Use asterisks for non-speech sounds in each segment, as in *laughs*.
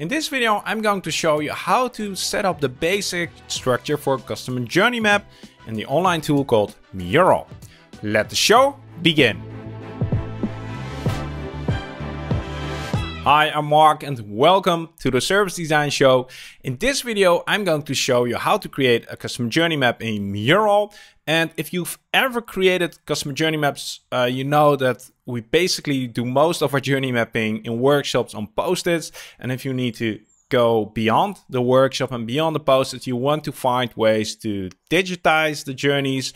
In this video, I'm going to show you how to set up the basic structure for a customer journey map in the online tool called Mural. Let the show begin. Hi, I'm Mark and welcome to the Service Design Show. In this video, I'm going to show you how to create a customer journey map in Mural. And if you've ever created customer journey maps, uh, you know that we basically do most of our journey mapping in workshops on post-its. And if you need to go beyond the workshop and beyond the post-its, you want to find ways to digitize the journeys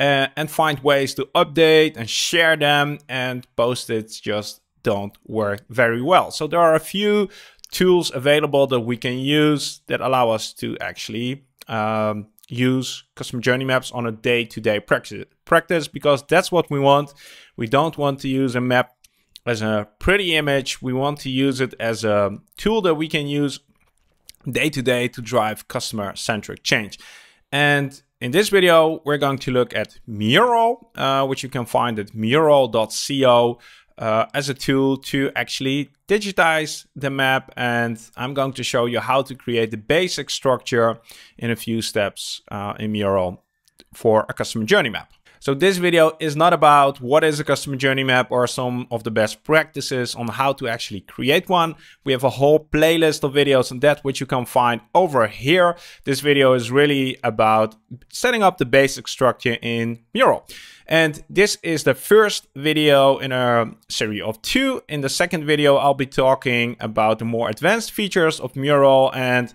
uh, and find ways to update and share them. And post-its just don't work very well. So there are a few tools available that we can use that allow us to actually um, use customer journey maps on a day-to-day -day practice, practice because that's what we want. We don't want to use a map as a pretty image. We want to use it as a tool that we can use day-to-day -to, -day to drive customer-centric change. And in this video, we're going to look at Mural, uh, which you can find at mural.co uh, as a tool to actually digitize the map and I'm going to show you how to create the basic structure in a few steps uh, in Mural for a customer journey map. So this video is not about what is a customer journey map or some of the best practices on how to actually create one. We have a whole playlist of videos on that which you can find over here. This video is really about setting up the basic structure in Mural. And this is the first video in a series of two. In the second video, I'll be talking about the more advanced features of Mural and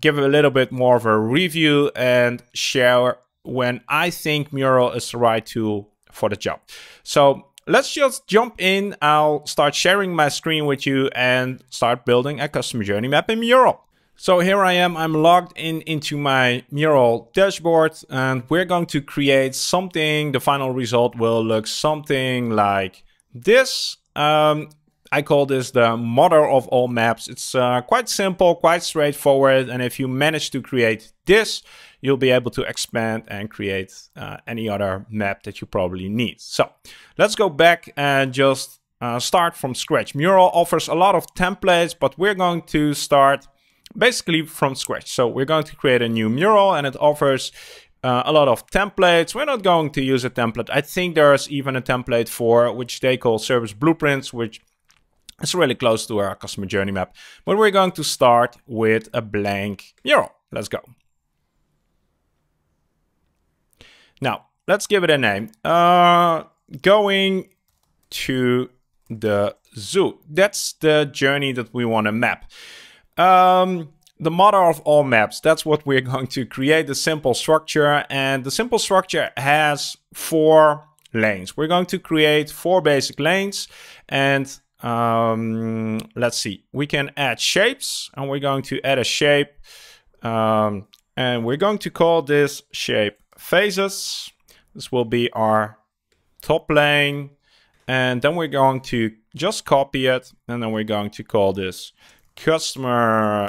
give a little bit more of a review and share when I think Mural is the right tool for the job. So let's just jump in. I'll start sharing my screen with you and start building a customer journey map in Mural. So here I am, I'm logged in into my Mural dashboard and we're going to create something. The final result will look something like this. Um, I call this the mother of all maps. It's uh, quite simple, quite straightforward. And if you manage to create this, you'll be able to expand and create uh, any other map that you probably need. So let's go back and just uh, start from scratch. Mural offers a lot of templates, but we're going to start basically from scratch. So we're going to create a new mural and it offers uh, a lot of templates. We're not going to use a template. I think there's even a template for which they call service blueprints, which it's really close to our customer journey map. But we're going to start with a blank mural. Let's go. Now, let's give it a name. Uh, going to the zoo. That's the journey that we want to map. Um, the mother of all maps, that's what we're *laughs* going to create, the simple structure. And the simple structure has four lanes. We're going to create four basic lanes and um, let's see, we can add shapes and we're going to add a shape. Um, and we're going to call this shape phases. This will be our top lane and then we're going to just copy it and then we're going to call this customer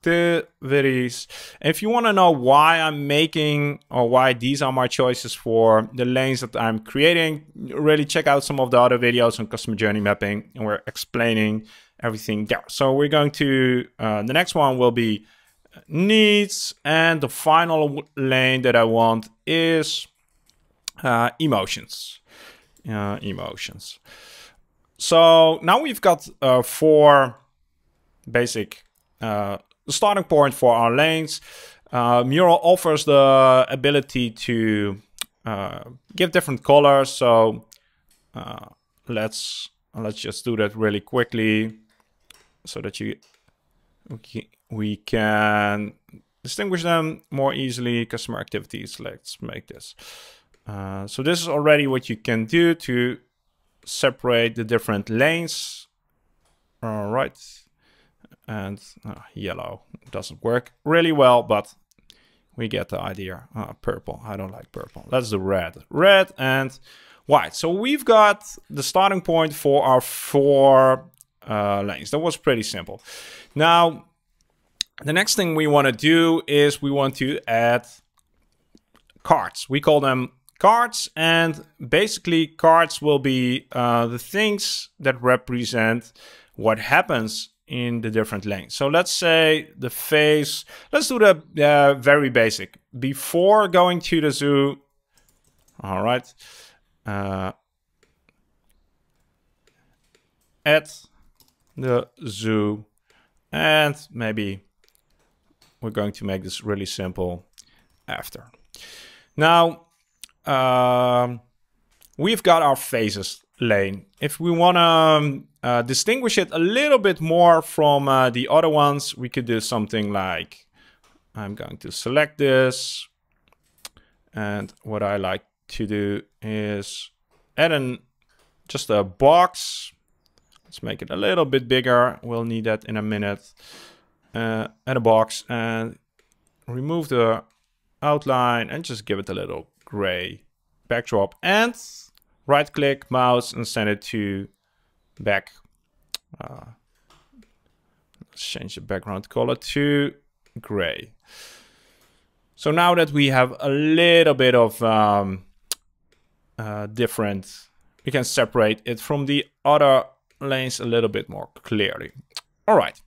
activities. If you want to know why I'm making or why these are my choices for the lanes that I'm creating, really check out some of the other videos on customer journey mapping and we're explaining everything there. So we're going to, uh, the next one will be needs and the final lane that I want is uh, emotions. Uh, emotions. So now we've got uh, four basic uh, starting point for our lanes. Uh, Mural offers the ability to uh, give different colors. So uh, let's let's just do that really quickly, so that you okay, we can distinguish them more easily. Customer activities. Let's make this. Uh, so this is already what you can do to separate the different lanes. All right and uh, yellow doesn't work really well, but we get the idea. Uh, purple, I don't like purple. Let's do red. Red and white. So we've got the starting point for our four uh, lanes. That was pretty simple. Now, the next thing we want to do is we want to add cards. We call them cards and basically cards will be uh, the things that represent what happens in the different lanes. So let's say the phase, let's do the uh, very basic. Before going to the zoo, all right, uh, at the zoo, and maybe we're going to make this really simple after. Now, um, we've got our phases lane. If we want to um, uh, distinguish it a little bit more from uh, the other ones, we could do something like, I'm going to select this. And what I like to do is add in just a box. Let's make it a little bit bigger. We'll need that in a minute. Uh, add a box and remove the outline and just give it a little gray backdrop and right click mouse and send it to back. Uh, let's change the background color to gray. So now that we have a little bit of um, uh, different, we can separate it from the other lanes a little bit more clearly. All right.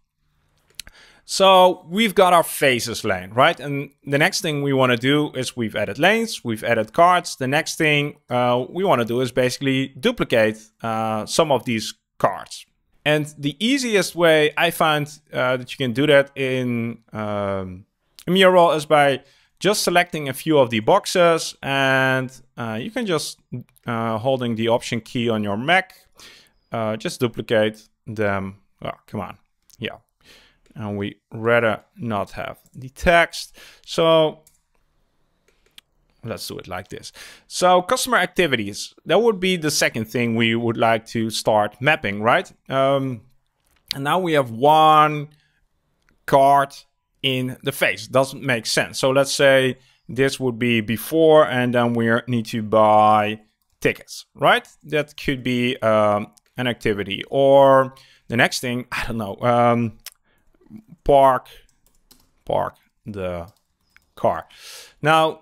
So we've got our phases lane, right? And the next thing we want to do is we've added lanes, we've added cards. The next thing uh, we want to do is basically duplicate uh, some of these cards. And the easiest way I find uh, that you can do that in um, Mural is by just selecting a few of the boxes and uh, you can just uh, holding the option key on your Mac, uh, just duplicate them. Oh, come on, yeah and we rather not have the text. So let's do it like this. So customer activities, that would be the second thing we would like to start mapping, right? Um, and now we have one card in the phase. Doesn't make sense. So let's say this would be before and then we need to buy tickets, right? That could be um, an activity. Or the next thing, I don't know, um, park, park the car. Now,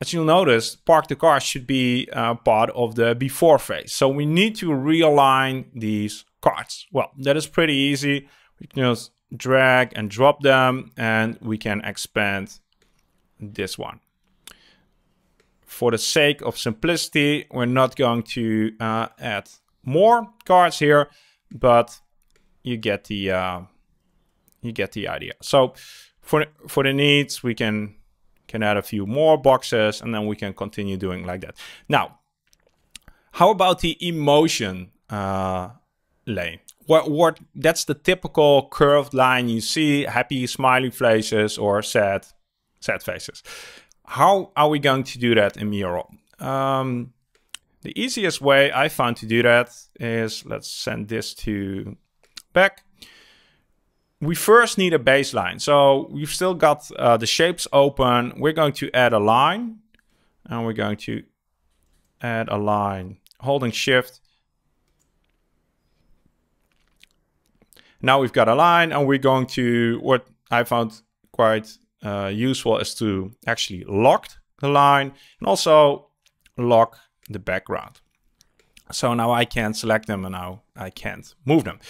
as you'll notice, park the car should be uh, part of the before phase. So we need to realign these cards. Well, that is pretty easy. We can just drag and drop them and we can expand this one. For the sake of simplicity, we're not going to uh, add more cards here, but you get the uh, you get the idea. So for for the needs, we can can add a few more boxes and then we can continue doing like that. Now, how about the emotion uh, lane? What, what that's the typical curved line you see, happy smiley faces or sad sad faces. How are we going to do that in Mural? Um, the easiest way I found to do that is let's send this to back we first need a baseline. So we've still got uh, the shapes open. We're going to add a line and we're going to add a line holding shift. Now we've got a line and we're going to, what I found quite uh, useful is to actually lock the line and also lock the background. So now I can select them and now I can't move them.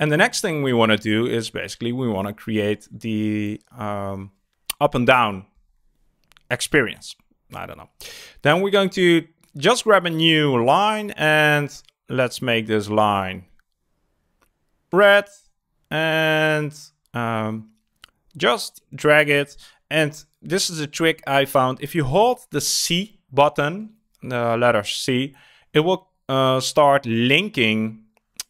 And the next thing we want to do is basically we want to create the um, up and down experience. I don't know. Then we're going to just grab a new line and let's make this line red and um, just drag it. And this is a trick I found. If you hold the C button, the letter C, it will uh, start linking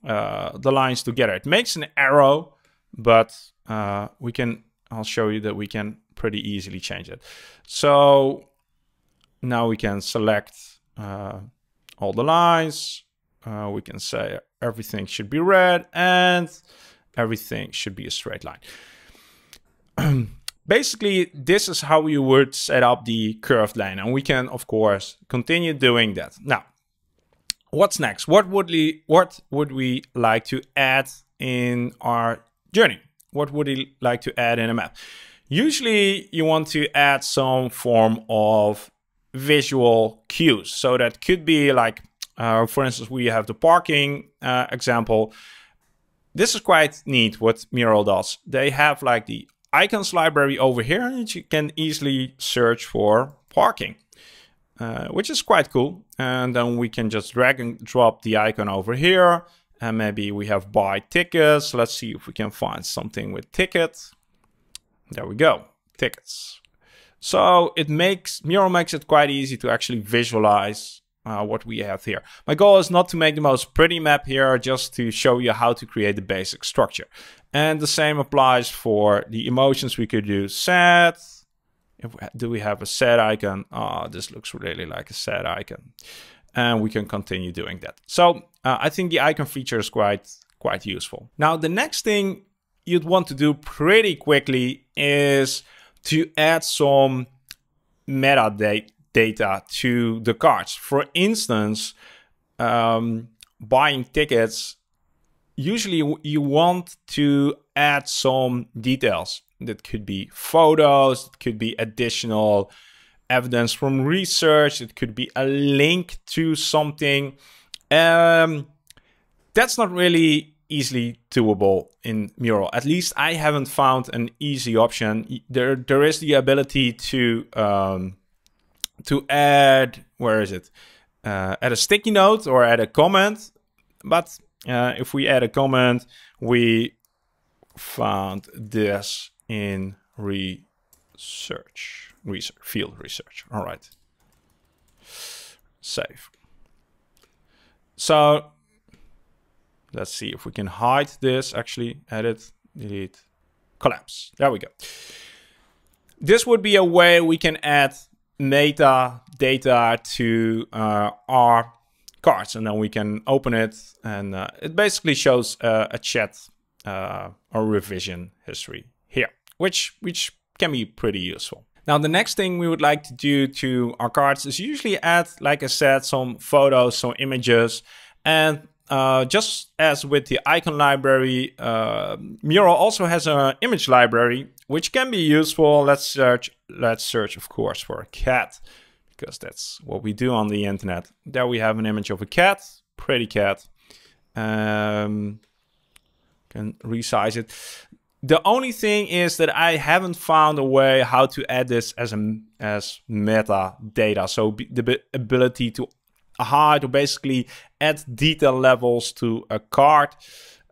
uh, the lines together. It makes an arrow, but uh, we can, I'll show you that we can pretty easily change it. So now we can select uh, all the lines. Uh, we can say everything should be red and everything should be a straight line. *clears throat* Basically, this is how you would set up the curved line. And we can, of course, continue doing that. Now, what's next? What would we what would we like to add in our journey? What would we like to add in a map? Usually you want to add some form of visual cues. So that could be like, uh, for instance, we have the parking uh, example. this is quite neat what Mural does. They have like the icons library over here and you can easily search for parking, uh, which is quite cool. And then we can just drag and drop the icon over here. And maybe we have buy tickets. Let's see if we can find something with tickets. There we go, tickets. So it makes, Mural makes it quite easy to actually visualize uh, what we have here. My goal is not to make the most pretty map here, just to show you how to create the basic structure. And the same applies for the emotions. We could do sad. If we, do we have a sad icon? Oh, this looks really like a sad icon. And we can continue doing that. So uh, I think the icon feature is quite, quite useful. Now, the next thing you'd want to do pretty quickly is to add some metadata data to the cards. For instance, um, buying tickets, usually you want to add some details. That could be photos, it could be additional evidence from research, it could be a link to something. Um, that's not really easily doable in Mural. At least I haven't found an easy option. There, there is the ability to um, to add, where is it? Uh, add a sticky note or add a comment. But uh, if we add a comment, we found this in research, research, field research. All right. Save. So let's see if we can hide this, actually edit, delete, collapse. There we go. This would be a way we can add meta data to uh, our cards and then we can open it and uh, it basically shows uh, a chat uh, or revision history which which can be pretty useful now the next thing we would like to do to our cards is usually add like i said some photos some images and uh, just as with the icon library, uh, Mural also has an image library, which can be useful. Let's search, let's search, of course, for a cat, because that's what we do on the internet. There we have an image of a cat, pretty cat. Um, can resize it. The only thing is that I haven't found a way how to add this as a as meta data. So the ability to hide or basically add detail levels to a card.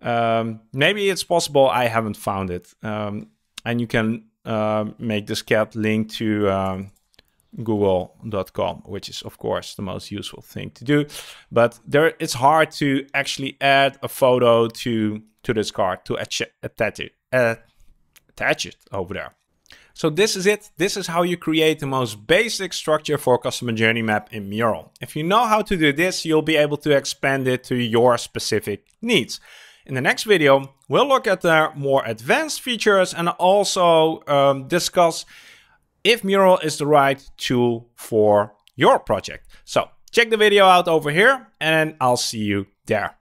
Um, maybe it's possible. I haven't found it. Um, and you can uh, make this cat link to um, google.com, which is of course the most useful thing to do. But there, it's hard to actually add a photo to to this card to attach it, uh, attach it over there. So this is it. This is how you create the most basic structure for a customer journey map in Mural. If you know how to do this, you'll be able to expand it to your specific needs. In the next video, we'll look at the more advanced features and also um, discuss if Mural is the right tool for your project. So check the video out over here and I'll see you there.